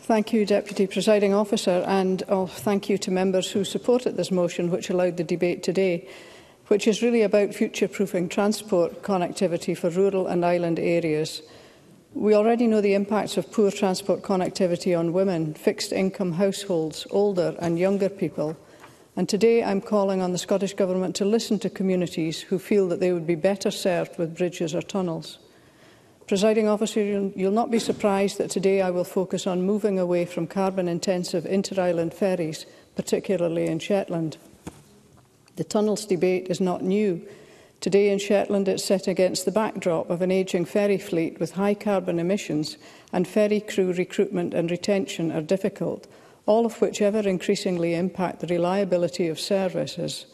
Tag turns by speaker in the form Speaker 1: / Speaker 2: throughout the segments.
Speaker 1: Thank you,
Speaker 2: Deputy Presiding Officer, and oh, thank you to members who supported this motion, which allowed the debate today, which is really about future-proofing transport connectivity for rural and island areas. We already know the impacts of poor transport connectivity on women, fixed-income households, older and younger people. And today I'm calling on the Scottish Government to listen to communities who feel that they would be better served with bridges or tunnels. Presiding officer, you'll, not be surprised that today I will focus on moving away from carbon-intensive inter-island ferries, particularly in Shetland. The tunnels debate is not new. Today in Shetland it's set against the backdrop of an ageing ferry fleet with high carbon emissions and ferry crew recruitment and retention are difficult, all of which ever increasingly impact the reliability of services.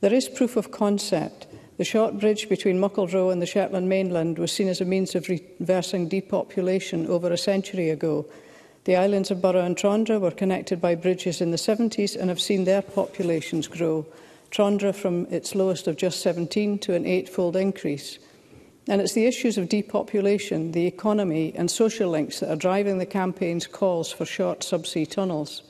Speaker 2: There is proof of concept The short bridge between Muckledrow and the Shetland mainland was seen as a means of reversing depopulation over a century ago. The islands of Borough and Trondra were connected by bridges in the 70s and have seen their populations grow. Trondra from its lowest of just 17 to an eightfold increase. And it's the issues of depopulation, the economy and social links that are driving the campaign's calls for short subsea tunnels.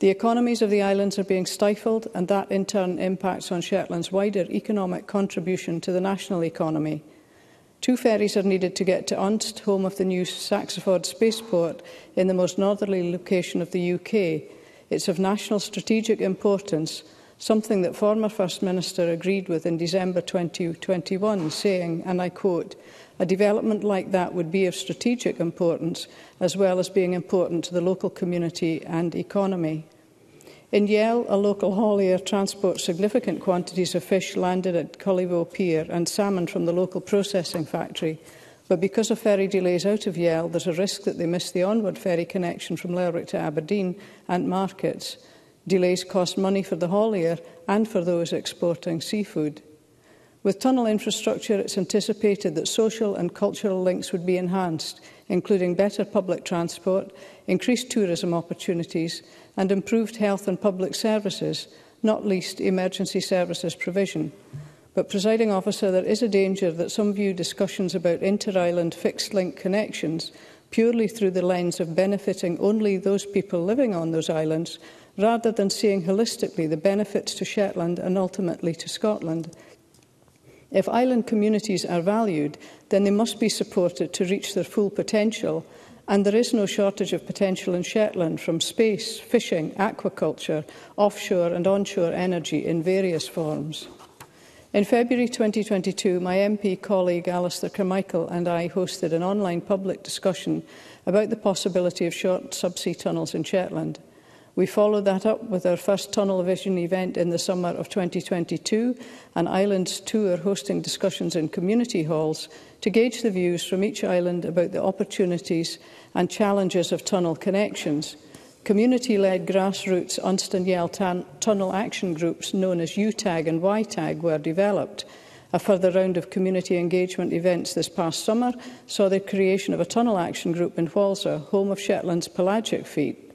Speaker 2: The economies of the islands are being stifled, and that in turn impacts on Shetland's wider economic contribution to the national economy. Two ferries are needed to get to Unst, home of the new Saxiford spaceport in the most northerly location of the UK. It's of national strategic importance, something that former First Minister agreed with in December 2021, saying, and I quote, a development like that would be of strategic importance as well as being important to the local community and economy. In Yell, a local haulier transports significant quantities of fish landed at Colleyville Pier and salmon from the local processing factory. But because of ferry delays out of Yell, there's a risk that they miss the onward ferry connection from Lerwick to Aberdeen and markets. Delays cost money for the haulier and for those exporting seafood. With tunnel infrastructure, it's anticipated that social and cultural links would be enhanced, including better public transport, increased tourism opportunities, and improved health and public services, not least emergency services provision. But, presiding officer, there is a danger that some view discussions about inter-island fixed-link connections purely through the lens of benefiting only those people living on those islands, rather than seeing holistically the benefits to Shetland and ultimately to Scotland. If island communities are valued, then they must be supported to reach their full potential – And there is no shortage of potential in Shetland from space, fishing, aquaculture, offshore and onshore energy in various forms. In February 2022, my MP colleague Alistair Carmichael and I hosted an online public discussion about the possibility of short subsea tunnels in Shetland. We followed that up with our first Tunnel Vision event in the summer of 2022, an island tour hosting discussions in community halls to gauge the views from each island about the opportunities and challenges of tunnel connections. Community-led grassroots Unston Yale tunnel action groups known as UTAG and YTAG were developed. A further round of community engagement events this past summer saw the creation of a tunnel action group in Walser, home of Shetland's pelagic fleet,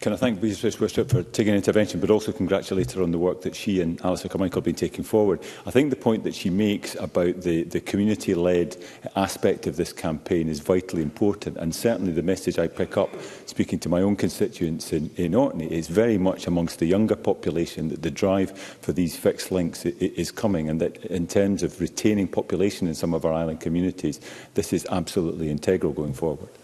Speaker 3: Can I thank Beatrice Whitworth for taking an intervention, but also congratulate her on the work that she and Alistair Carmichael have been taking forward. I think the point that she makes about the, the community-led aspect of this campaign is vitally important, and certainly the message I pick up speaking to my own constituents in, in Orkney is very much amongst the younger population that the drive for these fixed links is coming, and that in terms of retaining population in some of our island communities, this is absolutely integral going forward.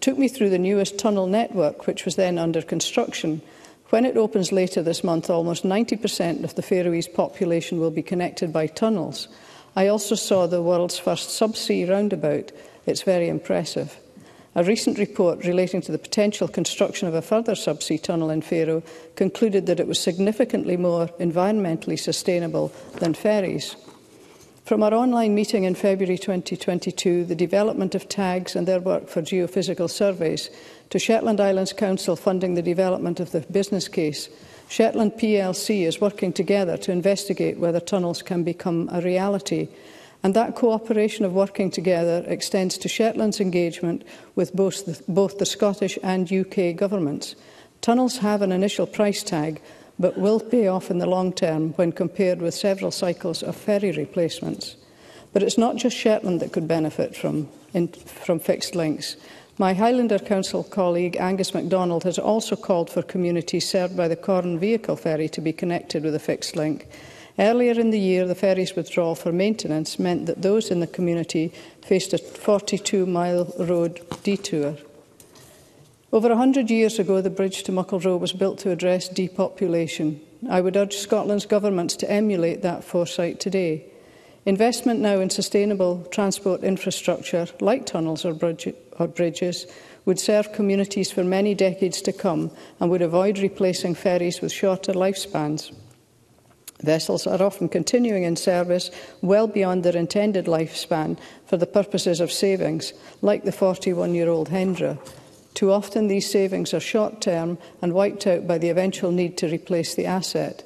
Speaker 2: took me through the newest tunnel network, which was then under construction. When it opens later this month, almost 90% of the Faroese population will be connected by tunnels. I also saw the world's first subsea roundabout. It's very impressive. A recent report relating to the potential construction of a further subsea tunnel in Faroe concluded that it was significantly more environmentally sustainable than ferries. From our online meeting in February 2022, the development of tags and their work for geophysical surveys, to Shetland Islands Council funding the development of the business case, Shetland PLC is working together to investigate whether tunnels can become a reality. And that cooperation of working together extends to Shetland's engagement with both the, both the Scottish and UK governments. Tunnels have an initial price tag, but will pay off in the long term when compared with several cycles of ferry replacements. But it's not just Shetland that could benefit from, in, from fixed links. My Highlander Council colleague Angus MacDonald has also called for communities served by the Corn vehicle ferry to be connected with a fixed link. Earlier in the year, the ferry's withdrawal for maintenance meant that those in the community faced a 42-mile road detour. Over 100 years ago, the bridge to Muckle was built to address depopulation. I would urge Scotland's governments to emulate that foresight today. Investment now in sustainable transport infrastructure, like tunnels or, bridge, or bridges, would serve communities for many decades to come and would avoid replacing ferries with shorter lifespans. Vessels are often continuing in service well beyond their intended lifespan for the purposes of savings, like the 41-year-old Hendra. Too often these savings are short-term and wiped out by the eventual need to replace the asset.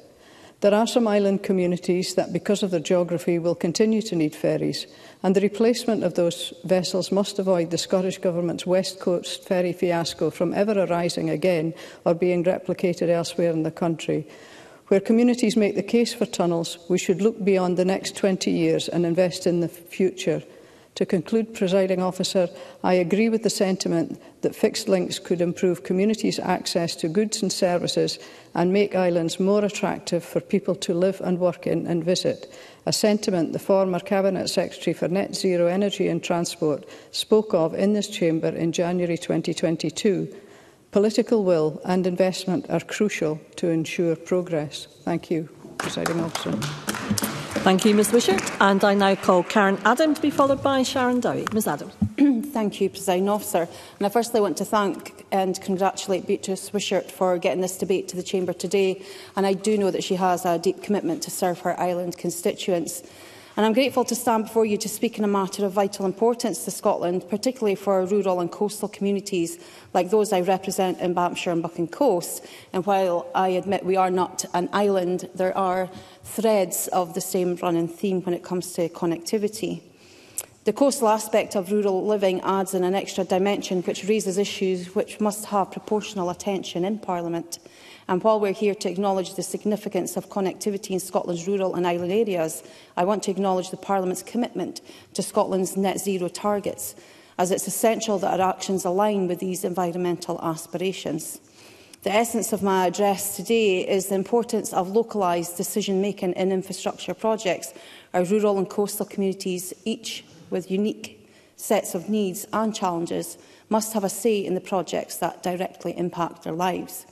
Speaker 2: There are some island communities that, because of their geography, will continue to need ferries, and the replacement of those vessels must avoid the Scottish Government's West Coast ferry fiasco from ever arising again or being replicated elsewhere in the country. Where communities make the case for tunnels, we should look beyond the next 20 years and invest in the future – To conclude, presiding officer, I agree with the sentiment that fixed links could improve communities' access to goods and services and make islands more attractive for people to live and work in and visit, a sentiment the former Cabinet Secretary for Net Zero Energy and Transport spoke of in this chamber in January 2022. Political will and investment are crucial to ensure progress. Thank you, presiding officer.
Speaker 1: Thank you, Ms Wisher. And I now call Karen Adam to be followed by Sharon Dowie. Ms Adam.
Speaker 4: thank you, President Officer. And I firstly want to thank and congratulate Beatrice Wishart for getting this debate to the Chamber today. And I do know that she has a deep commitment to serve her island constituents. And I'm grateful to stand before you to speak in a matter of vital importance to Scotland, particularly for rural and coastal communities like those I represent in Bampshire and Bucking Coast. And while I admit we are not an island, there are threads of the same running theme when it comes to connectivity. The coastal aspect of rural living adds in an extra dimension which raises issues which must have proportional attention in Parliament. And while we're here to acknowledge the significance of connectivity in Scotland's rural and island areas, I want to acknowledge the Parliament's commitment to Scotland's net zero targets, as it's essential that our actions align with these environmental aspirations. The essence of my address today is the importance of localised decision-making in infrastructure projects. Our rural and coastal communities, each with unique sets of needs and challenges, must have a say in the projects that directly impact their lives.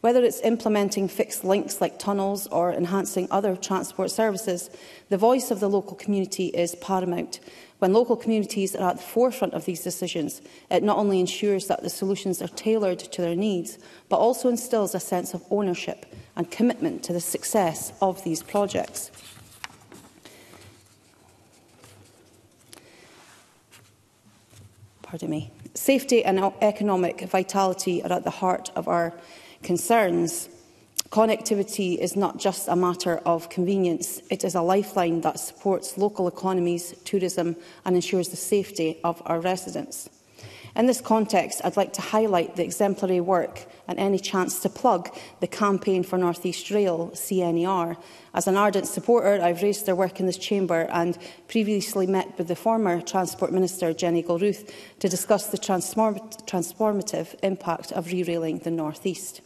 Speaker 4: Whether it's implementing fixed links like tunnels or enhancing other transport services, the voice of the local community is paramount, When local communities are at the forefront of these decisions, it not only ensures that the solutions are tailored to their needs, but also instills a sense of ownership and commitment to the success of these projects. Pardon me. Safety and economic vitality are at the heart of our concerns Connectivity is not just a matter of convenience, it is a lifeline that supports local economies, tourism and ensures the safety of our residents. In this context, I'd like to highlight the exemplary work and any chance to plug the Campaign for North East Rail, CNER. As an ardent supporter, I've raised their work in this chamber and previously met with the former Transport Minister, Jenny Gilruth, to discuss the transform transformative impact of rerailing the North East.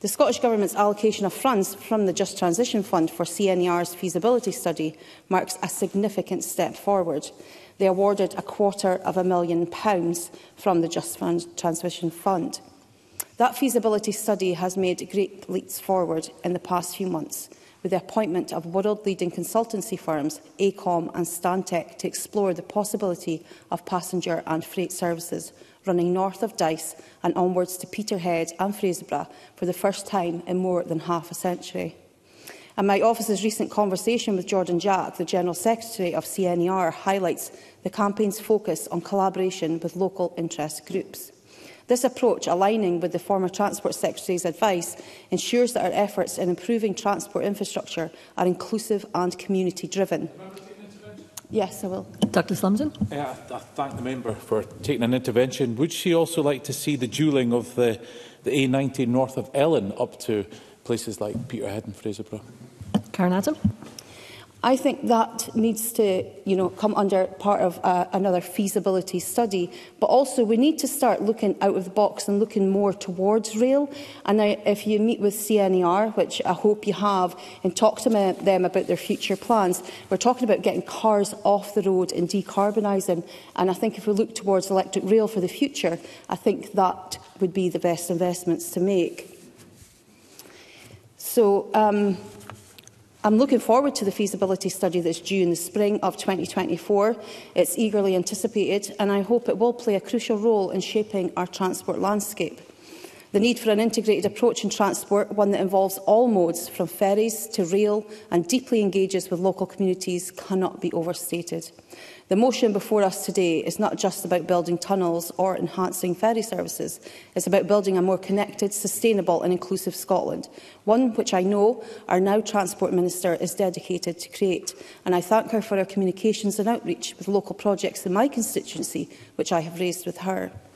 Speaker 4: The Scottish Government's allocation of funds from the Just Transition Fund for CNER's feasibility study marks a significant step forward. They awarded a quarter of a million pounds from the Just Transition Fund. That feasibility study has made great leaps forward in the past few months, with the appointment of world-leading consultancy firms ACOM and Stantec to explore the possibility of passenger and freight services running north of Dice and onwards to Peterhead and Fraserburgh for the first time in more than half a century. And my office's recent conversation with Jordan Jack, the General Secretary of CNER, highlights the campaign's focus on collaboration with local interest groups. This approach, aligning with the former Transport Secretary's advice, ensures that our efforts in improving transport infrastructure are inclusive and community-driven. Yes, I will.
Speaker 1: Douglas Lumsden.
Speaker 5: Yeah, I thank the member for taking an intervention. Would she also like to see the duelling of the, the A90 north of Ellen up to places like Peterhead and Fraserburgh?
Speaker 1: Karen Adam.
Speaker 4: I think that needs to you know, come under part of uh, another feasibility study. But also we need to start looking out of the box and looking more towards rail. And I, if you meet with CNER, which I hope you have, and talk to them about their future plans, we're talking about getting cars off the road and decarbonising. And I think if we look towards electric rail for the future, I think that would be the best investments to make. So um, I'm looking forward to the feasibility study that's due in the spring of 2024. It's eagerly anticipated and I hope it will play a crucial role in shaping our transport landscape. The need for an integrated approach in transport, one that involves all modes, from ferries to rail and deeply engages with local communities, cannot be overstated. The motion before us today is not just about building tunnels or enhancing ferry services. It's about building a more connected, sustainable and inclusive Scotland, one which I know our now Transport Minister is dedicated to create. And I thank her for her communications and outreach with local projects in my constituency, which I have raised with her.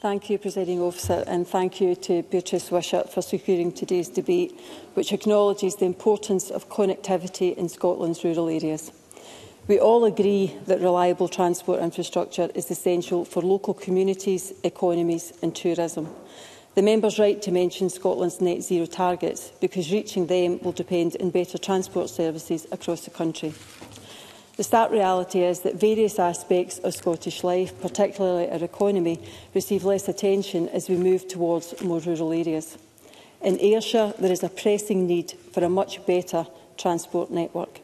Speaker 4: Thank you,
Speaker 6: Presiding Officer, and thank you to Beatrice Wishart for securing today's debate, which acknowledges the importance of connectivity in Scotland's rural areas. We all agree that reliable transport infrastructure is essential for local communities, economies and tourism. The member's right to mention Scotland's net zero targets because reaching them will depend on better transport services across the country. The stark reality is that various aspects of Scottish life, particularly our economy, receive less attention as we move towards more rural areas. In Ayrshire, there is a pressing need for a much better transport network.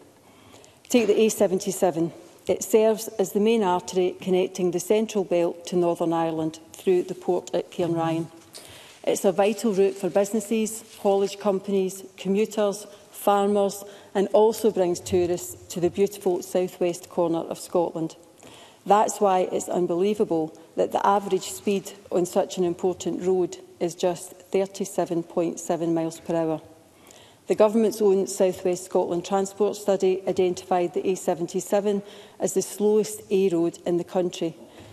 Speaker 6: Take the A77. It serves as the main artery connecting the Central Belt to Northern Ireland through the port at Ryan. It's a vital route for businesses, haulage companies, commuters, farmers and also brings tourists to the beautiful southwest corner of Scotland. That's why it's unbelievable that the average speed on such an important road is just 37.7 miles per hour. The government's own South West Scotland Transport Study identified the A77 as the slowest A road in the country.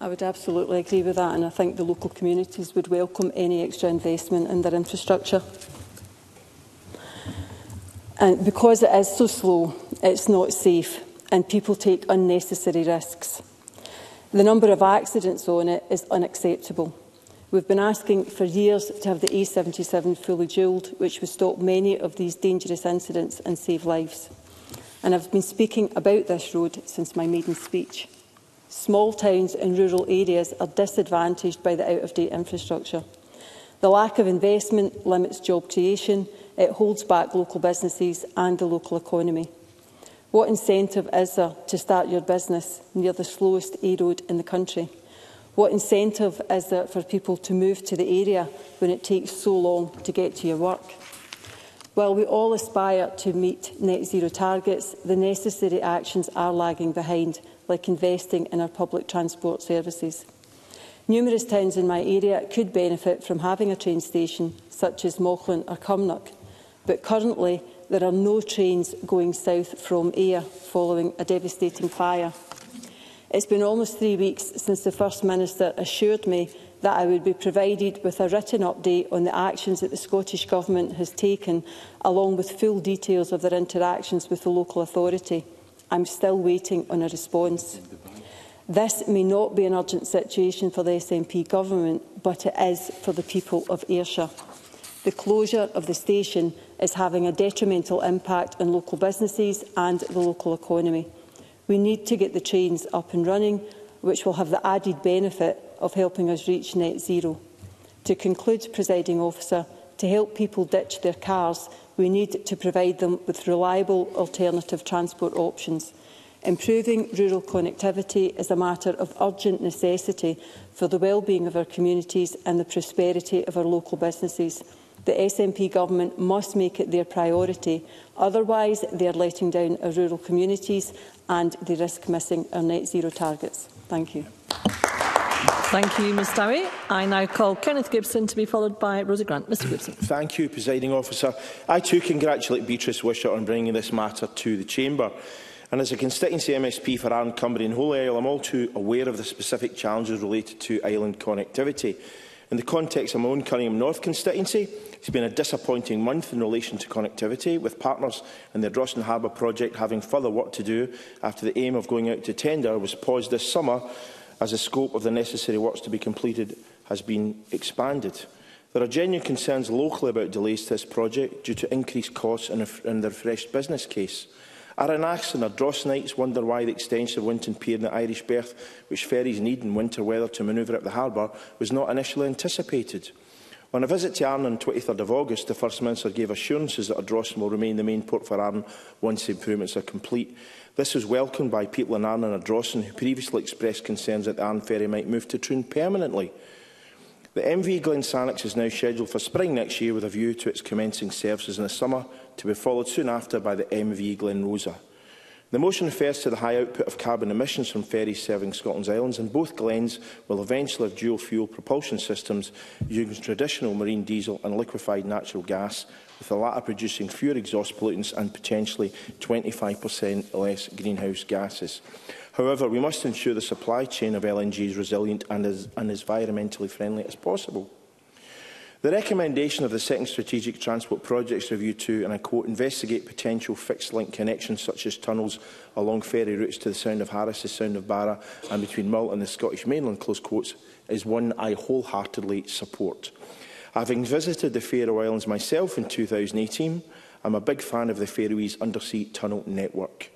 Speaker 6: I would absolutely agree with that and I think the local communities would welcome any extra investment in their infrastructure. And because it is so slow, it's not safe and people take unnecessary risks. The number of accidents on it is unacceptable. We've been asking for years to have the A77 fully duelled, which would stop many of these dangerous incidents and save lives. And I've been speaking about this road since my maiden speech. Small towns and rural areas are disadvantaged by the out-of-date infrastructure. The lack of investment limits job creation it holds back local businesses and the local economy. What incentive is there to start your business near the slowest A road in the country? What incentive is there for people to move to the area when it takes so long to get to your work? While we all aspire to meet net zero targets, the necessary actions are lagging behind, like investing in our public transport services. Numerous towns in my area could benefit from having a train station, such as Mauchline or Cumnock, but currently there are no trains going south from Ayr following a devastating fire. It's been almost three weeks since the First Minister assured me that I would be provided with a written update on the actions that the Scottish Government has taken, along with full details of their interactions with the local authority. I'm still waiting on a response. This may not be an urgent situation for the SNP Government, but it is for the people of Ayrshire the closure of the station is having a detrimental impact on local businesses and the local economy. We need to get the trains up and running, which will have the added benefit of helping us reach net zero. To conclude, presiding officer, to help people ditch their cars, we need to provide them with reliable alternative transport options. Improving rural connectivity is a matter of urgent necessity for the well-being of our communities and the prosperity of our local businesses. The SNP government must make it their priority. Otherwise, they are letting down our rural communities and they risk missing our net zero targets. Thank you.
Speaker 1: Thank you, Ms Dowie. I now call Kenneth Gibson to be followed by Rosie Grant. Mr Gibson.
Speaker 7: Thank you, Presiding Officer. I too congratulate Beatrice Wishart on bringing this matter to the Chamber. And as a constituency MSP for Arran, Cumbria and Holy Isle, I'm all too aware of the specific challenges related to island connectivity. In the context of my own Cunningham North constituency, it's been a disappointing month in relation to connectivity, with partners in the Drossen Harbour project having further work to do after the aim of going out to tender was paused this summer as the scope of the necessary works to be completed has been expanded. There are genuine concerns locally about delays to this project due to increased costs and, the refreshed business case. Our and our dross nights wonder why the extensive winter Pier in the Irish berth, which ferries need in winter weather to manoeuvre up the harbour, was not initially anticipated. On a visit to Arran on 23rd of August, the First Minister gave assurances that Ardrossan will remain the main port for Arran once the improvements are complete. This was welcomed by people in Arran and Ardrossan who previously expressed concerns that the Arran ferry might move to Troon permanently. The MV Glen Sanix is now scheduled for spring next year with a view to its commencing services in the summer to be followed soon after by the MV Glen Rosa. The motion refers to the high output of carbon emissions from ferries serving Scotland's islands, and both glens will eventually have dual-fuel propulsion systems using traditional marine diesel and liquefied natural gas, with the latter producing fewer exhaust pollutants and potentially 25% less greenhouse gases. However, we must ensure the supply chain of LNG is resilient and as, and as environmentally friendly as possible. The recommendation of the second Strategic Transport Projects Review 2, and I quote, investigate potential fixed-link connections such as tunnels along ferry routes to the Sound of Harris, the Sound of Barra and between Mull and the Scottish mainland, close quotes, is one I wholeheartedly support. Having visited the Faroe Islands myself in 2018, I'm a big fan of the Faroese undersea tunnel network.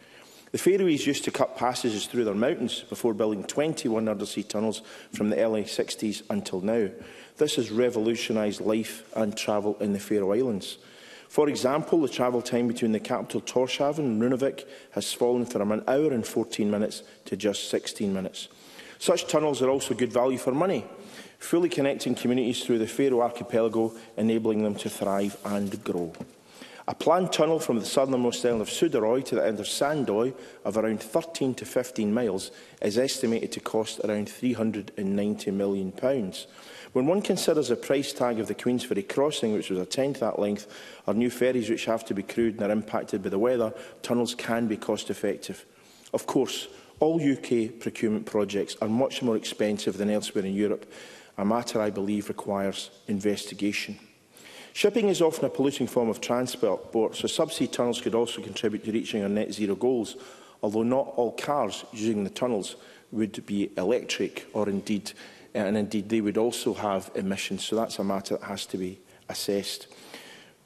Speaker 7: The fairways used to cut passages through their mountains before building 21 undersea tunnels from the early 60s until now. This has revolutionised life and travel in the Faroe Islands. For example, the travel time between the capital Torshavn and Runavik has fallen from an hour and 14 minutes to just 16 minutes. Such tunnels are also good value for money, fully connecting communities through the Faroe archipelago, enabling them to thrive and grow. A planned tunnel from the southernmost island of Suderoy to the end of Sandoy of around 13 to 15 miles is estimated to cost around £390 million. Pounds. When one considers the price tag of the Queen's Ferry crossing, which was a tenth that length, or new ferries which have to be crewed and are impacted by the weather, tunnels can be cost effective. Of course, all UK procurement projects are much more expensive than elsewhere in Europe, a matter I believe requires investigation. Shipping is often a polluting form of transport, so subsea tunnels could also contribute to reaching our net zero goals, although not all cars using the tunnels would be electric or indeed eh, and indeed they would also have emissions. So that's a matter that has to be assessed.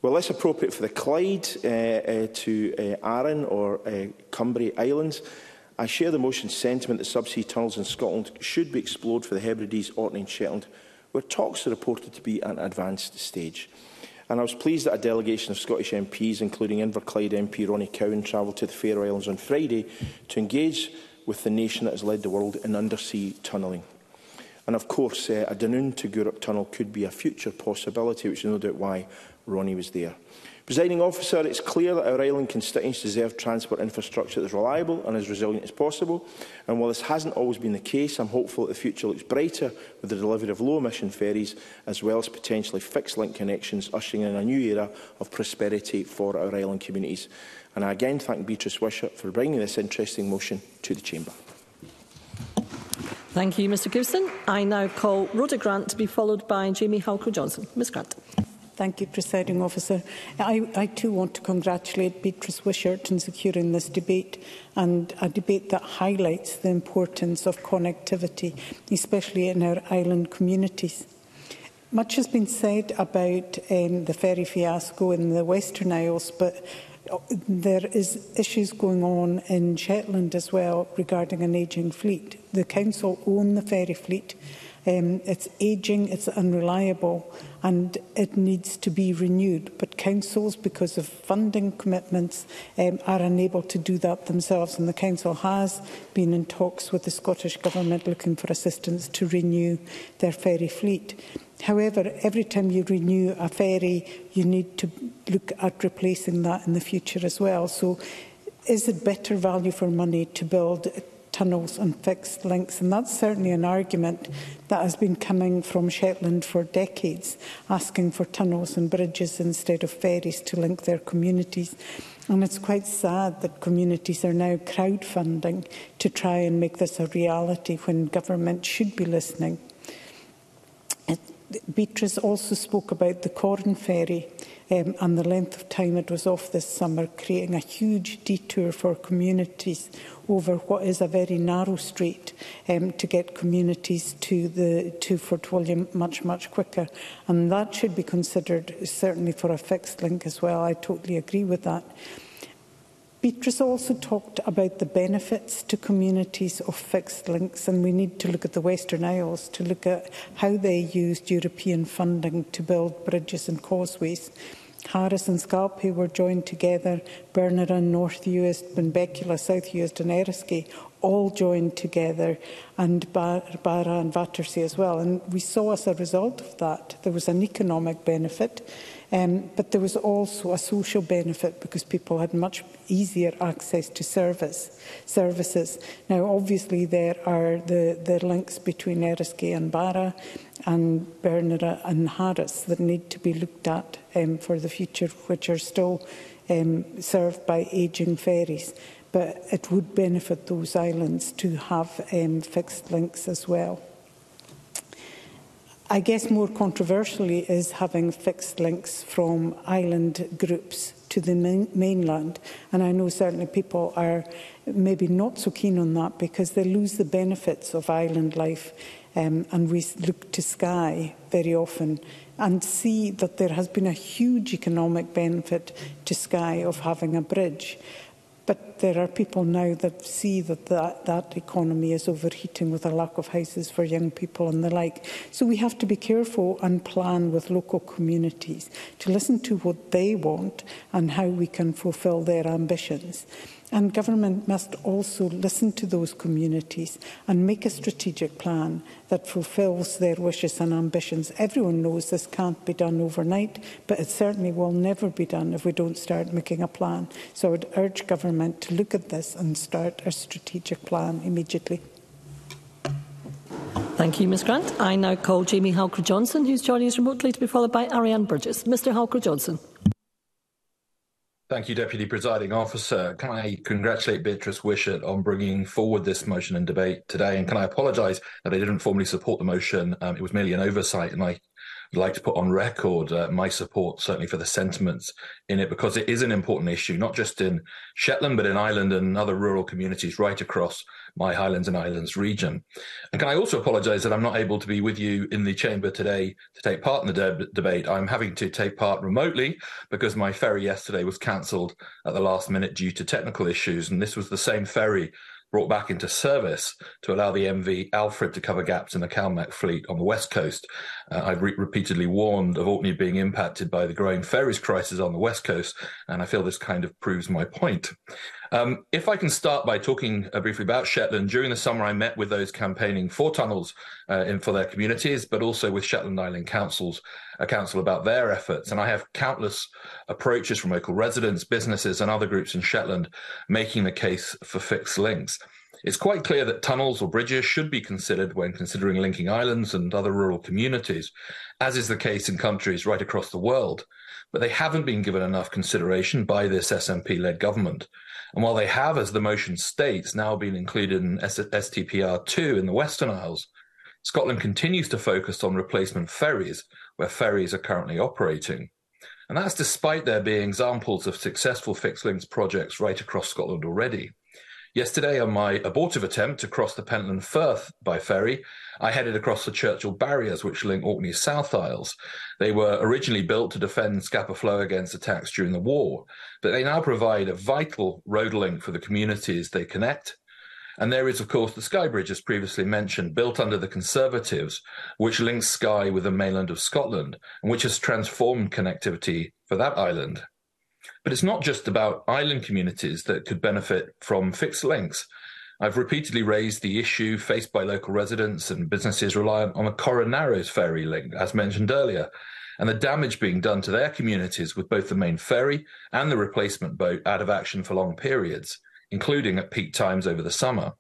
Speaker 7: Well, less appropriate for the Clyde uh, uh, to uh, Arran or uh, Cumbria Islands. I share the motion's sentiment that subsea tunnels in Scotland should be explored for the Hebrides, Orkney and Shetland, where talks are reported to be at an advanced stage and I was pleased that a delegation of Scottish MPs, including Inverclyde MP Ronnie Cowan, travelled to the Faroe Islands on Friday to engage with the nation that has led the world in undersea tunnelling. And of course, uh, a Dunoon to Gurup tunnel could be a future possibility, which is no doubt why Ronnie was there. Presiding officer, it's clear that our island constituents deserve transport infrastructure that is reliable and as resilient as possible. And while this hasn't always been the case, I'm hopeful that the future looks brighter with the delivery of low-emission ferries, as well as potentially fixed-link connections, ushering in a new era of prosperity for our island communities. And I again thank Beatrice Wishart for bringing this interesting motion to the Chamber.
Speaker 1: Thank you, Mr Gibson. I now call Rhoda Grant to be followed by Jamie Halco-Johnson. Ms Grant.
Speaker 8: Thank you, Presiding Officer. I, I too want to congratulate Beatrice Wishart in securing this debate and a debate that highlights the importance of connectivity, especially in our island communities. Much has been said about um, the ferry fiasco in the Western Isles, but uh, there is issues going on in Shetland as well regarding an ageing fleet. The council own the ferry fleet Um, it's ageing, it's unreliable, and it needs to be renewed. But councils, because of funding commitments, um, are unable to do that themselves. And the council has been in talks with the Scottish Government looking for assistance to renew their ferry fleet. However, every time you renew a ferry, you need to look at replacing that in the future as well. So is it better value for money to build tunnels and fixed links. And that's certainly an argument that has been coming from Shetland for decades, asking for tunnels and bridges instead of ferries to link their communities. And it's quite sad that communities are now crowdfunding to try and make this a reality when government should be listening Beatrice also spoke about the Corn ferry um, and the length of time it was off this summer, creating a huge detour for communities over what is a very narrow street um, to get communities to the to Fort William much much quicker, and that should be considered certainly for a fixed link as well. I totally agree with that. Beatrice also talked about the benefits to communities of fixed links, and we need to look at the Western Isles to look at how they used European funding to build bridges and causeways. Harris and Scalpe were joined together, Bernard and North Uist, Benbecula, South Uist and Eriski all joined together and Bar Barra and Battersea as well. And we saw as a result of that, there was an economic benefit, um, but there was also a social benefit because people had much easier access to service services. Now, obviously, there are the, the links between Eriskay and Bara and Bernera and Harris that need to be looked at um, for the future, which are still um, served by aging ferries but it would benefit those islands to have um, fixed links as well. I guess more controversially is having fixed links from island groups to the main mainland. And I know certainly people are maybe not so keen on that because they lose the benefits of island life. Um, and we look to Sky very often and see that there has been a huge economic benefit to Sky of having a bridge. But there are people now that see that, that that economy is overheating with a lack of houses for young people and the like. So we have to be careful and plan with local communities to listen to what they want and how we can fulfil their ambitions. And government must also listen to those communities and make a strategic plan that fulfills their wishes and ambitions. Everyone knows this can't be done overnight, but it certainly will never be done if we don't start making a plan. So I would urge government to look at this and start a strategic plan immediately.
Speaker 1: Thank you, Ms Grant. I now call Jamie Halker-Johnson, who's joining us remotely, to be followed by Ariane Burgess. Mr Halker-Johnson.
Speaker 9: Thank you, Deputy Presiding Officer. Can I congratulate Beatrice Wishart on bringing forward this motion and debate today? And can I apologise that I didn't formally support the motion? Um, it was merely an oversight, and I I'd like to put on record uh, my support, certainly for the sentiments in it, because it is an important issue, not just in Shetland, but in Ireland and other rural communities right across my Highlands and Islands region. And can I also apologise that I'm not able to be with you in the chamber today to take part in the debate? I'm having to take part remotely because my ferry yesterday was cancelled at the last minute due to technical issues. And this was the same ferry brought back into service to allow the MV Alfred to cover gaps in the CalMac fleet on the West Coast. Uh, I've re- repeatedly warned of Orkney being impacted by the growing ferries crisis on the West Coast, and I feel this kind of proves my point. Um, if I can start by talking uh, briefly about Shetland, during the summer I met with those campaigning for tunnels uh, in, for their communities, but also with Shetland Island Councils, a council about their efforts. And I have countless approaches from local residents, businesses, and other groups in Shetland making the case for fixed links. It's quite clear that tunnels or bridges should be considered when considering linking islands and other rural communities, as is the case in countries right across the world. But they haven't been given enough consideration by this SNP led government. And while they have, as the motion states, now been included in STPR2 in the Western Isles, Scotland continues to focus on replacement ferries where ferries are currently operating. And that's despite there being examples of successful fixed links projects right across Scotland already. Yesterday, on my abortive attempt to cross the Pentland Firth by ferry, I headed across the Churchill barriers which link Orkney's South Isles. They were originally built to defend Scapa Flow against attacks during the war, but they now provide a vital road link for the communities they connect. And there is, of course, the Sky Bridge, as previously mentioned, built under the Conservatives, which links Skye with the mainland of Scotland, and which has transformed connectivity for that island. But it's not just about island communities that could benefit from fixed links. I've repeatedly raised the issue faced by local residents and businesses reliant on the Coronaro's ferry link, as mentioned earlier, and the damage being done to their communities with both the main ferry and the replacement boat out of action for long periods, including at peak times over the summer.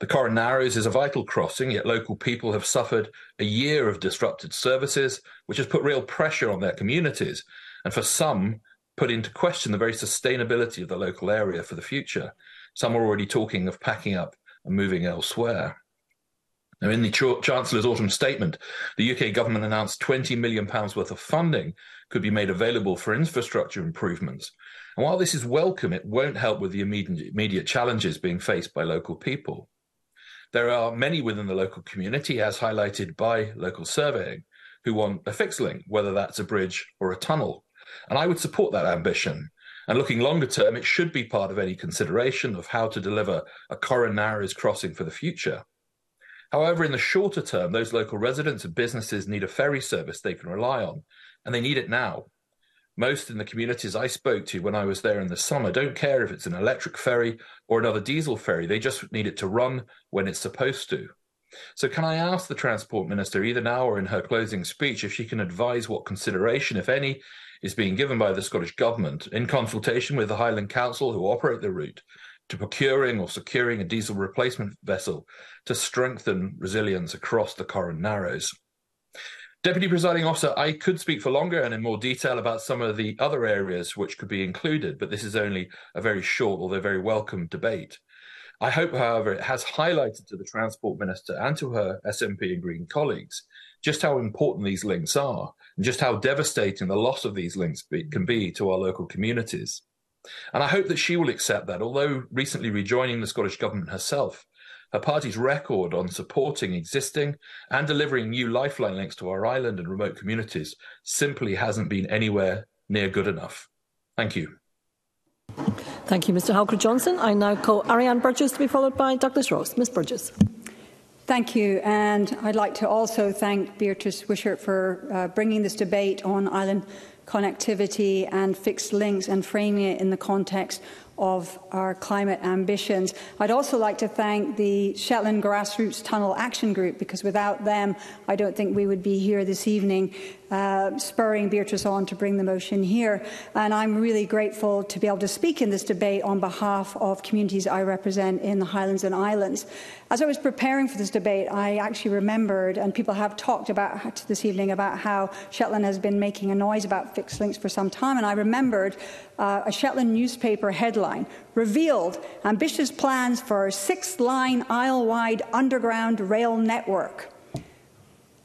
Speaker 9: The Coronaro's is a vital crossing, yet local people have suffered a year of disrupted services, which has put real pressure on their communities, and for some, put into question the very sustainability of the local area for the future. Some are already talking of packing up and moving elsewhere. Now, in the Ch- Chancellor's autumn statement, the UK government announced £20 million worth of funding could be made available for infrastructure improvements. And while this is welcome, it won't help with the immediate, immediate challenges being faced by local people. There are many within the local community, as highlighted by local surveying, who want a fixed link, whether that's a bridge or a tunnel. And I would support that ambition. And looking longer term, it should be part of any consideration of how to deliver a coronaries crossing for the future. However, in the shorter term, those local residents and businesses need a ferry service they can rely on, and they need it now. Most in the communities I spoke to when I was there in the summer don't care if it's an electric ferry or another diesel ferry, they just need it to run when it's supposed to. So, can I ask the Transport Minister, either now or in her closing speech, if she can advise what consideration, if any, is being given by the Scottish Government in consultation with the Highland Council, who operate the route, to procuring or securing a diesel replacement vessel to strengthen resilience across the Corran Narrows. Deputy Presiding Officer, I could speak for longer and in more detail about some of the other areas which could be included, but this is only a very short, although very welcome debate. I hope, however, it has highlighted to the Transport Minister and to her SNP and Green colleagues just how important these links are just how devastating the loss of these links be, can be to our local communities. And I hope that she will accept that, although recently rejoining the Scottish Government herself, her party's record on supporting existing and delivering new lifeline links to our island and remote communities simply hasn't been anywhere near good enough. Thank you.
Speaker 1: Thank you, Mr. Halker Johnson. I now call Ariane Burgess to be followed by Douglas Ross. Ms. Burgess.
Speaker 10: Thank you, and I'd like to also thank Beatrice Wishart for uh, bringing this debate on island connectivity and fixed links and framing it in the context of our climate ambitions. I'd also like to thank the Shetland Grassroots Tunnel Action Group, because without them, I don't think we would be here this evening uh, spurring Beatrice on to bring the motion here. And I'm really grateful to be able to speak in this debate on behalf of communities I represent in the Highlands and Islands. As I was preparing for this debate, I actually remembered, and people have talked about this evening about how Shetland has been making a noise about fixed links for some time, and I remembered uh, a Shetland newspaper headline pipeline revealed ambitious plans for a six-line isle-wide underground rail network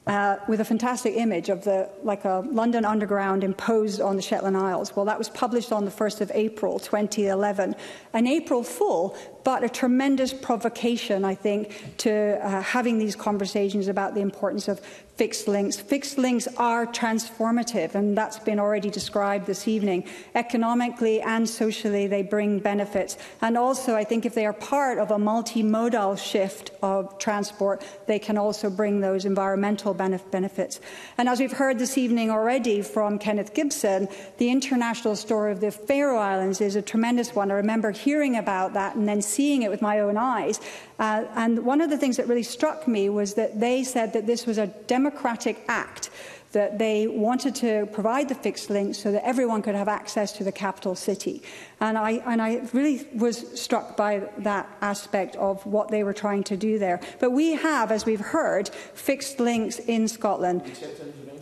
Speaker 10: uh, with a fantastic image of the like a London Underground imposed on the Shetland Isles. Well, that was published on the 1st of April 2011. An April Fool but a tremendous provocation, I think, to uh, having these conversations about the importance of fixed links. Fixed links are transformative, and that's been already described this evening. Economically and socially, they bring benefits. And also, I think if they are part of a multimodal shift of transport, they can also bring those environmental benefits. And as we've heard this evening already from Kenneth Gibson, the international story of the Faroe Islands is a tremendous one. I remember hearing about that and then seeing it with my own eyes. Uh, and one of the things that really struck me was that they said that this was a democratic act that they wanted to provide the fixed link so that everyone could have access to the capital city. And I, and I really was struck by that aspect of what they were trying to do there. But we have, as we've heard, fixed links in Scotland.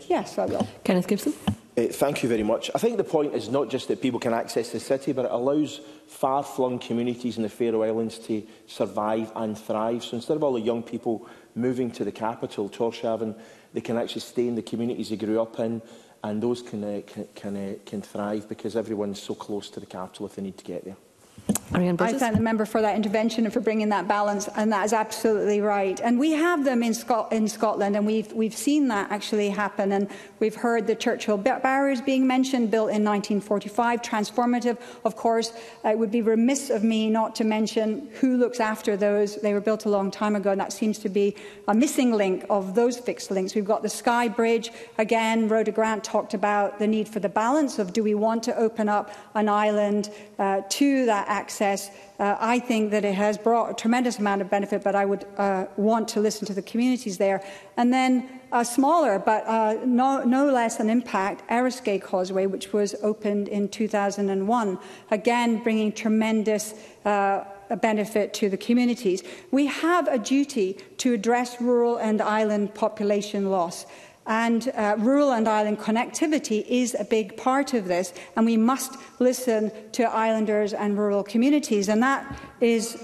Speaker 10: Yes, I will.
Speaker 1: Kenneth Gibson.
Speaker 7: Uh, thank you very much. I think the point is not just that people can access the city, but it allows far-flung communities in the Faroe Islands to survive and thrive. So instead of all the young people moving to the capital, Torshavn, they can actually stay in the communities they grew up in, and those can, uh, can, can, uh, can thrive because everyone's so close to the capital if they need to get there.
Speaker 10: I thank the member for that intervention and for bringing that balance, and that is absolutely right. And we have them in, Scot in Scotland, and we've, we've seen that actually happen. And we've heard the Churchill barriers being mentioned, built in 1945, transformative. Of course, it would be remiss of me not to mention who looks after those. They were built a long time ago, and that seems to be a missing link of those fixed links. We've got the Sky Bridge. Again, Rhoda Grant talked about the need for the balance of do we want to open up an island uh, to that access, uh, I think that it has brought a tremendous amount of benefit, but I would uh, want to listen to the communities there. And then a uh, smaller but uh, no, no less an impact, Eriskay Causeway, which was opened in 2001, again bringing tremendous uh, a benefit to the communities. We have a duty to address rural and island population loss. And uh, rural and island connectivity is a big part of this, and we must listen to islanders and rural communities. And that is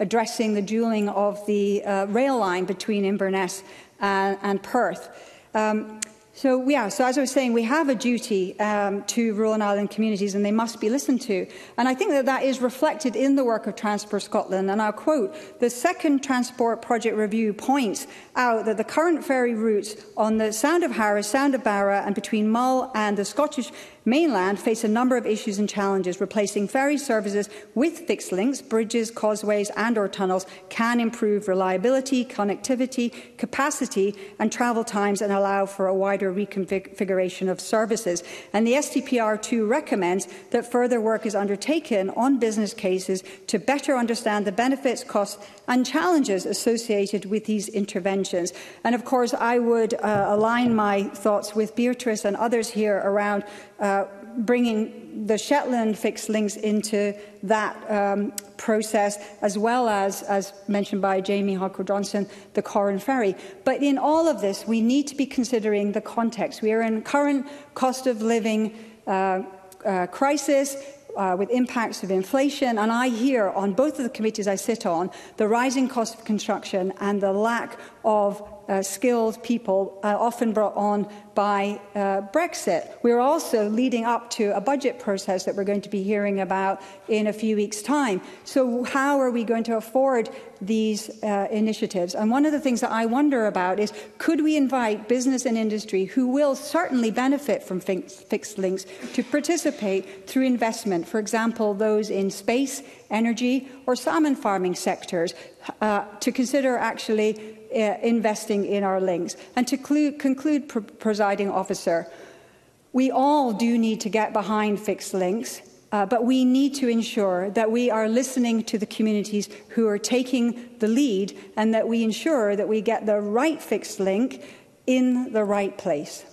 Speaker 10: addressing the dueling of the uh, rail line between Inverness and, uh, and Perth. Um, So, yeah, so as I was saying, we have a duty um, to rural and island communities and they must be listened to. And I think that that is reflected in the work of Transport Scotland. And I'll quote, the second Transport Project Review points out that the current ferry routes on the Sound of Harris, Sound of Barra and between Mull and the Scottish mainland face a number of issues and challenges. Replacing ferry services with fixed links, bridges, causeways and or tunnels can improve reliability, connectivity, capacity and travel times and allow for a wider reconfiguration of services. And the STPR2 recommends that further work is undertaken on business cases to better understand the benefits, costs and challenges associated with these interventions. And of course, I would uh, align my thoughts with Beatrice and others here around uh, bringing the Shetland fixed links into that um, process, as well as, as mentioned by Jamie Harcourt Johnson, the Corran Ferry. But in all of this, we need to be considering the context. We are in current cost of living uh, uh, crisis. Uh, with impacts of inflation, and I hear on both of the committees I sit on the rising cost of construction and the lack of uh, skilled people, uh, often brought on by uh, Brexit. We're also leading up to a budget process that we're going to be hearing about in a few weeks' time. So, how are we going to afford these uh, initiatives? And one of the things that I wonder about is could we invite business and industry, who will certainly benefit from fixed links, to participate through investment? For example, those in space, energy, or salmon farming sectors, uh, to consider actually uh, investing in our links. And to conclude, pr presiding officer, we all do need to get behind fixed links, uh, but we need to ensure that we are listening to the communities who are taking the lead and that we ensure that we get the right fixed link in the right place.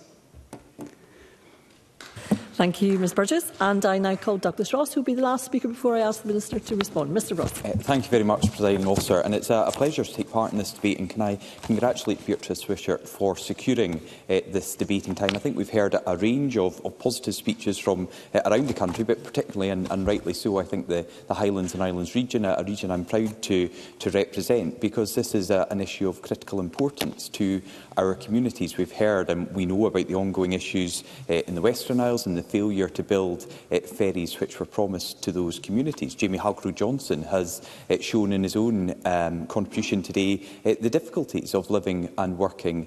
Speaker 1: Thank you, Ms Burgess. And I now call Douglas Ross, who will be the last speaker before I ask the Minister to respond. Mr Ross.
Speaker 11: Uh, thank you very much, Presiding Officer. And it's a, pleasure to take part in this debate. And can I congratulate Beatrice Wishart for securing uh, this debating time? I think we've heard a range of, of positive speeches from uh, around the country, but particularly, and, and rightly so, I think the, the, Highlands and Islands region, a, region I'm proud to, to represent, because this is a, an issue of critical importance to our communities. We've heard and we know about the ongoing issues uh, in the Western Isles and the failure to build uh, ferries which were promised to those communities. Jamie Halcrew Johnson has uh, shown in his own um, contribution today uh, the difficulties of living and working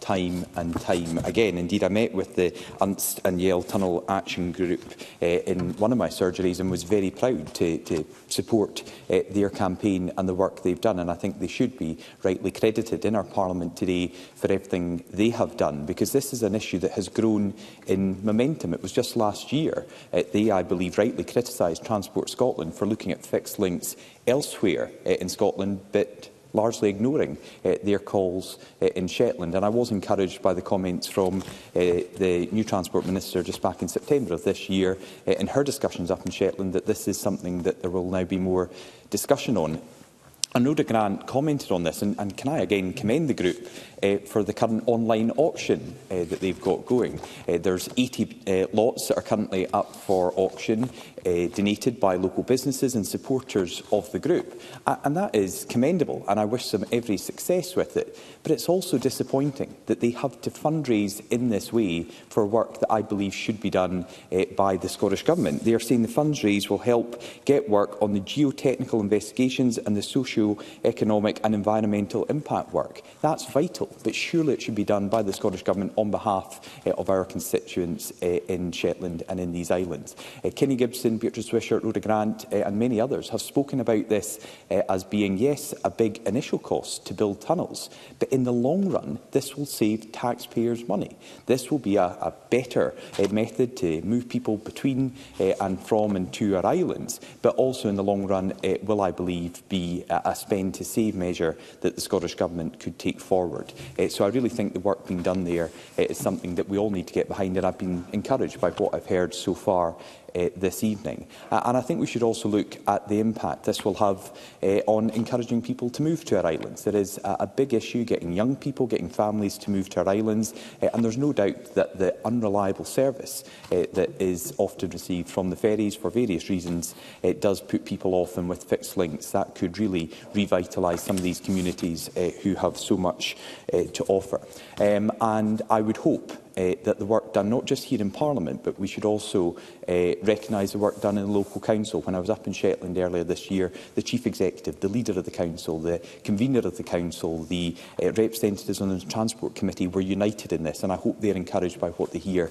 Speaker 11: time and time again. Indeed, I met with the Unst and Yale Tunnel Action Group uh, in one of my surgeries and was very proud to, to support uh, their campaign and the work they've done. And I think they should be rightly credited in our Parliament today for everything they have done, because this is an issue that has grown in momentum. It was just last year uh, they, I believe, rightly criticised Transport Scotland for looking at fixed links elsewhere uh, in Scotland, but largely ignoring uh, their calls uh, in Shetland. And I was encouraged by the comments from uh, the new Transport Minister just back in September of this year uh, in her discussions up in Shetland that this is something that there will now be more discussion on. I Anoda Grant commented on this, and, and can I again commend the group uh, for the current online auction uh, that they've got going. Uh, there's 80 uh, lots that are currently up for auction, uh, donated by local businesses and supporters of the group. Uh, and that is commendable, and I wish them every success with it. But it's also disappointing that they have to fundraise in this way for work that I believe should be done uh, by the Scottish Government. They are saying the funds will help get work on the geotechnical investigations and the social social, economic and environmental impact work. That's vital, but surely it should be done by the Scottish Government on behalf uh, of our constituents uh, in Shetland and in these islands. Uh, Kenny Gibson, Beatrice Swisher, Rhoda Grant uh, and many others have spoken about this uh, as being, yes, a big initial cost to build tunnels, but in the long run, this will save taxpayers money. This will be a, a better uh, method to move people between uh, and from and to our islands, but also in the long run, it will, I believe, be a, a uh, spend to save measure that the Scottish Government could take forward. Uh, so I really think the work being done there uh, is something that we all need to get behind and I've been encouraged by what I've heard so far uh, this evening. Uh, and I think we should also look at the impact this will have uh, on encouraging people to move to our islands. There is uh, a big issue getting young people, getting families to move to our islands, uh, and there's no doubt that the unreliable service uh, that is often received from the ferries for various reasons, it uh, does put people off and with fixed links. That could really revitalise some of these communities uh, who have so much uh, to offer. Um, and I would hope uh, that the work done, not just here in Parliament, but we should also uh, recognise the work done in the local council. When I was up in Shetland earlier this year, the chief executive, the leader of the council, the convener of the council, the uh, representatives on the Transport Committee were united in this, and I hope they're encouraged by what they hear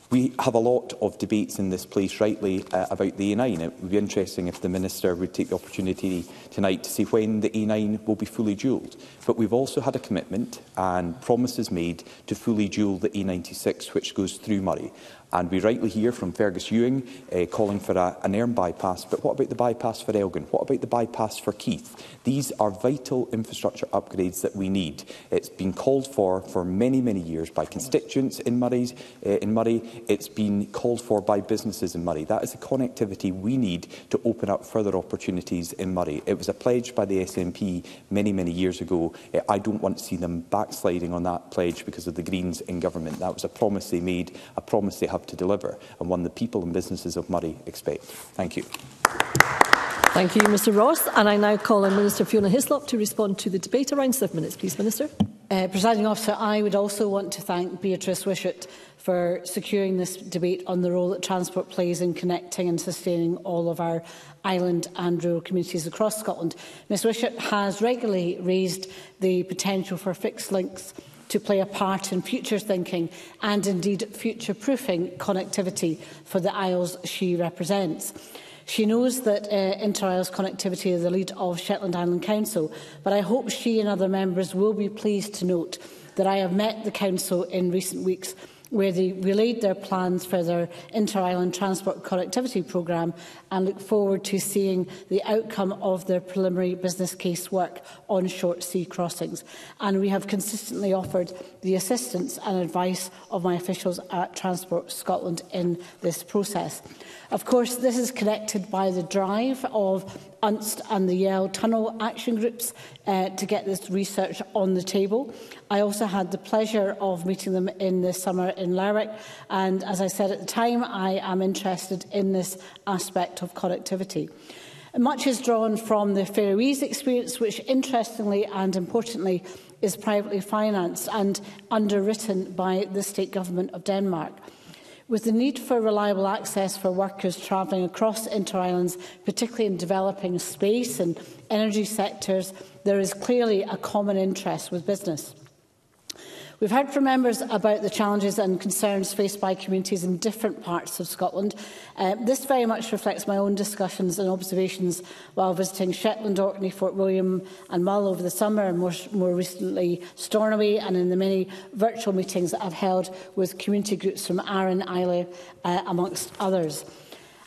Speaker 11: We have a lot of debates in this place, rightly, uh, about the A9. It would be interesting if the Minister would take the opportunity tonight to see when the A9 will be fully duelled. But we've also had a commitment and promises made to fully duel the A96, which goes through Murray. And we rightly hear from Fergus Ewing uh, calling for a, an Airn bypass, but what about the bypass for Elgin? What about the bypass for Keith? These are vital infrastructure upgrades that we need. It's been called for for many, many years by constituents in, Murray's, uh, eh, in Murray. It's been called for by businesses in Murray. That is the connectivity we need to open up further opportunities in Murray. It was a pledge by the SNP many, many years ago. Uh, I don't want to see them backsliding on that pledge because of the Greens in government. That was a promise they made, a promise they have have to deliver and one the people and businesses of Murray expect. Thank you.
Speaker 1: Thank you, Mr Ross. And I now call on Minister Fiona Hislop to respond to the debate. Around seven minutes, please, Minister.
Speaker 12: Uh, Presiding officer, I would also want to thank Beatrice Wishart for securing this debate on the role that transport plays in connecting and sustaining all of our island and rural communities across Scotland. Ms Wishart has regularly raised the potential for fixed links to play a part in future thinking and indeed future-proofing connectivity for the Isles she represents. She knows that uh, Inter-Isles connectivity is the lead of Shetland Island Council, but I hope she and other members will be pleased to note that I have met the Council in recent weeks where they relayed their plans for their inter-island transport connectivity programme and look forward to seeing the outcome of their preliminary business case work on short sea crossings. And we have consistently offered the assistance and advice of my officials at Transport Scotland in this process. Of course, this is connected by the drive of UNST and the Yale Tunnel Action Groups uh, to get this research on the table. I also had the pleasure of meeting them in the summer in Lerwick, and as I said at the time, I am interested in this aspect of connectivity. Much is drawn from the Faroese experience, which interestingly and importantly is privately financed and underwritten by the state government of Denmark with the need for reliable access for workers travelling across inter-islands, particularly in developing space and energy sectors, there is clearly a common interest with business. We've heard from members about the challenges and concerns faced by communities in different parts of Scotland. Uh, this very much reflects my own discussions and observations while visiting Shetland, Orkney, Fort William and Mull over the summer and more, more recently Stornoway and in the many virtual meetings that I've held with community groups from Arran, Islay uh, amongst others.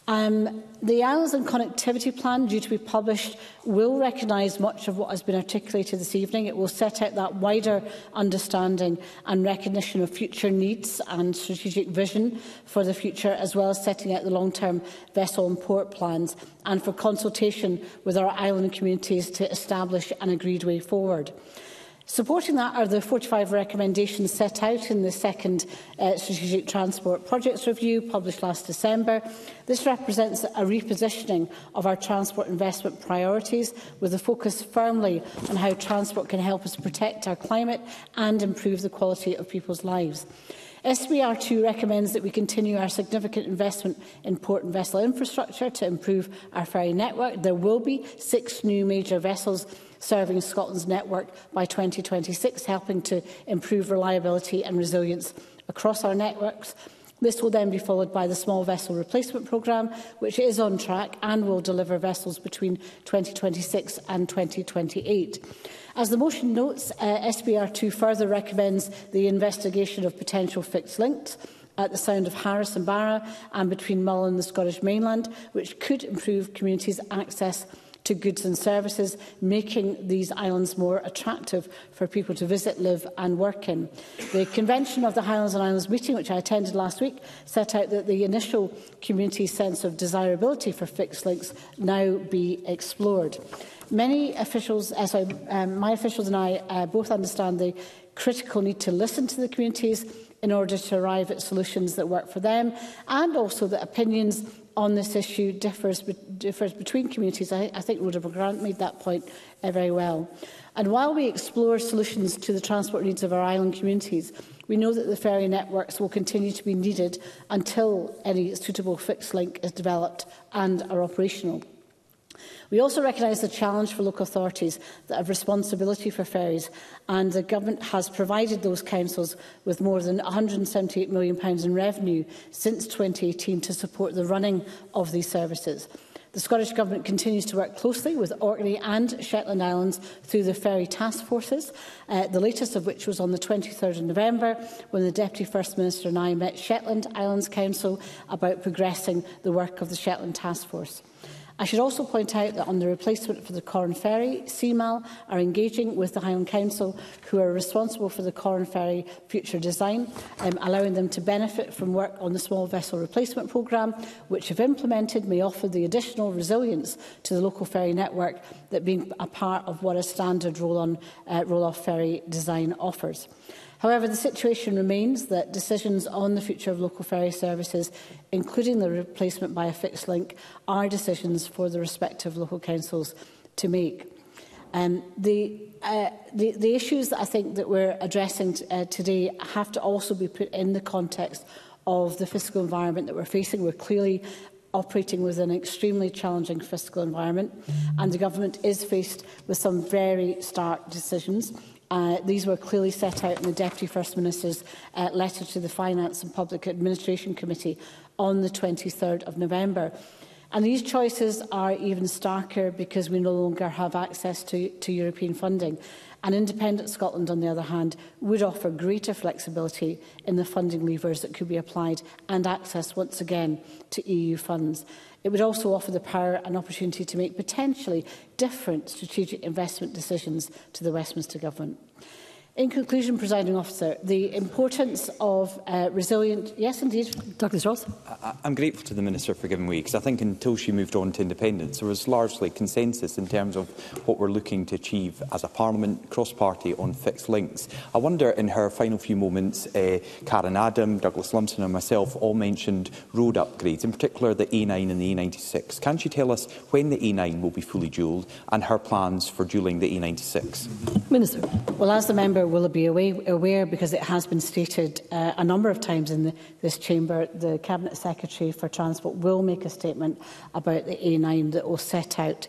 Speaker 12: Um, the Islands and Connectivity Plan, due to be published, will recognise much of what has been articulated this evening. It will set out that wider understanding and recognition of future needs and strategic vision for the future, as well as setting out the long-term vessel and port plans, and for consultation with our island communities to establish an agreed way forward. Supporting that are the 45 recommendations set out in the second uh, Strategic Transport Projects Review published last December. This represents a repositioning of our transport investment priorities with a focus firmly on how transport can help us protect our climate and improve the quality of people's lives. SBR2 recommends that we continue our significant investment in port and vessel infrastructure to improve our ferry network. There will be six new major vessels serving Scotland's network by 2026, helping to improve reliability and resilience across our networks. This will then be followed by the small vessel replacement programme, which is on track and will deliver vessels between 2026 and 2028. As the motion notes, uh, SBR2 further recommends the investigation of potential fixed links at the sound of Harris and Barra and between Mull and the Scottish mainland, which could improve communities' access to goods and services, making these islands more attractive for people to visit, live and work in. The Convention of the Highlands and Islands meeting, which I attended last week, set out that the initial community sense of desirability for fixed links now be explored. Many officials, uh, sorry, um, my officials and I uh, both understand the critical need to listen to the communities in order to arrive at solutions that work for them and also that opinions on this issue differs, differs between communities. I, I think Rhoda Grant made that point uh, very well. And while we explore solutions to the transport needs of our island communities, we know that the ferry networks will continue to be needed until any suitable fixed link is developed and are operational. We also recognise the challenge for local authorities that have responsibility for ferries, and the Government has provided those councils with more than £178 million in revenue since 2018 to support the running of these services. The Scottish Government continues to work closely with Orkney and Shetland Islands through the ferry task forces, uh, the latest of which was on the 23rd of November when the Deputy First Minister and I met Shetland Islands Council about progressing the work of the Shetland Task Force. I should also point out that on the replacement for the Corn Ferry, CMAL are engaging with the Highland Council, who are responsible for the Corn Ferry future design, um, allowing them to benefit from work on the small vessel replacement programme, which, if implemented, may offer the additional resilience to the local ferry network that being a part of what a standard roll-on uh, roll-off ferry design offers. However, the situation remains that decisions on the future of local ferry services, including the replacement by a fixed link, are decisions for the respective local councils to make. Um, the, uh, the, the issues that I think that we're addressing uh, today have to also be put in the context of the fiscal environment that we're facing. We're clearly operating within an extremely challenging fiscal environment and the government is faced with some very stark decisions Uh, these were clearly set out in the Deputy First Minister's uh, letter to the Finance and Public Administration Committee on the 23rd of November. And these choices are even starker because we no longer have access to, to European funding. And Independent Scotland, on the other hand, would offer greater flexibility in the funding levers that could be applied and access once again to EU funds. It would also offer the power an opportunity to make potentially different strategic investment decisions to the Westminster Government. In conclusion, presiding officer, the importance of uh, resilient... Yes, indeed.
Speaker 1: Douglas Ross.
Speaker 11: I I'm grateful to the Minister for giving me, because I think until she moved on to independence, there was largely consensus in terms of what we're looking to achieve as a parliament, cross-party, on fixed links. I wonder, in her final few moments, uh, Karen Adam, Douglas Lumsden and myself all mentioned road upgrades, in particular the A9 and the A96. Can she tell us when the A9 will be fully duelled and her plans for duelling the A96?
Speaker 1: Minister.
Speaker 12: Well, as the member member will be aware, because it has been stated uh, a number of times in the, this chamber, the Cabinet Secretary for Transport will make a statement about the A9 that will set out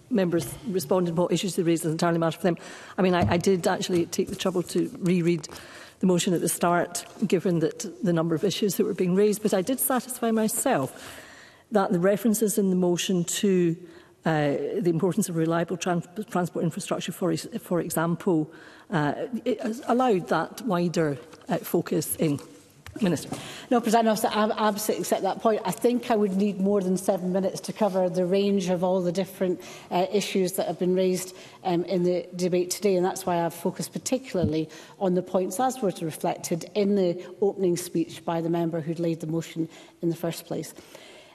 Speaker 12: members
Speaker 1: responded, what issues they raised is entirely matter for them. I mean, I, I did actually take the trouble to reread the motion at the start, given that the number of issues that were being raised, but I did satisfy myself that the references in the motion to uh, the importance of reliable trans transport infrastructure, for, for example, uh, it has allowed that wider uh, focus in. Minister.
Speaker 12: No, President Officer, I absolutely accept that point. I think I would need more than seven minutes to cover the range of all the different uh, issues that have been raised um, in the debate today, and that's why I've focused particularly on the points as were reflected in the opening speech by the member who laid the motion in the first place.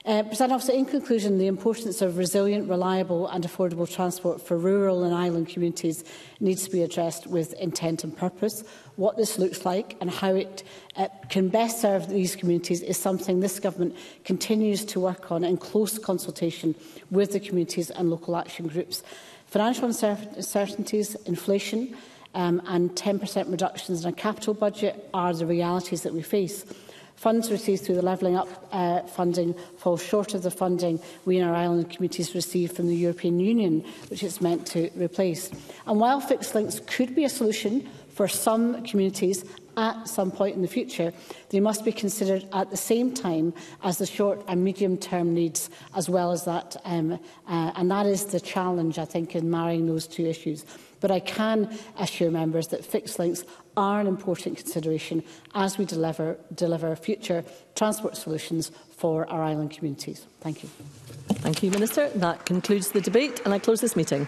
Speaker 12: Uh, President Officer, in conclusion, the importance of resilient, reliable and affordable transport for rural and island communities needs to be addressed with intent and purpose. What this looks like and how it uh, can best serve these communities is something this government continues to work on in close consultation with the communities and local action groups. Financial uncertainties, inflation um, and 10% reductions in our capital budget are the realities that we face. Funds received through the Levelling Up uh, funding fall short of the funding we in our island communities receive from the European Union, which it's meant to replace. And while fixed links could be a solution for some communities at some point in the future, they must be considered at the same time as the short and medium-term needs, as well as that. Um, uh, and that is the challenge, I think, in marrying those two issues. But I can assure members that fixed links are an important consideration as we deliver, deliver future transport solutions for our island communities. Thank you.
Speaker 1: Thank you, Minister. That concludes the debate and I close this meeting.